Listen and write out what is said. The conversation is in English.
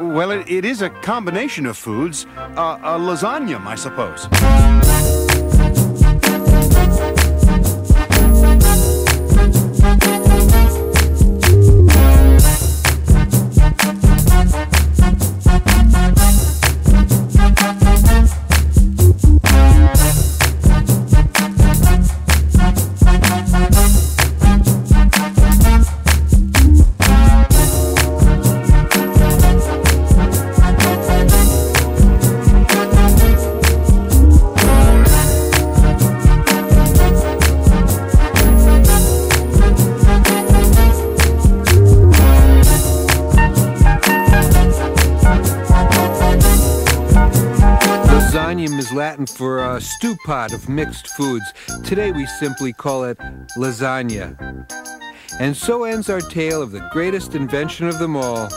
well, it, it is a combination of foods. Uh, a lasagna, I suppose. Lasagna is Latin for a stew pot of mixed foods. Today we simply call it lasagna. And so ends our tale of the greatest invention of them all,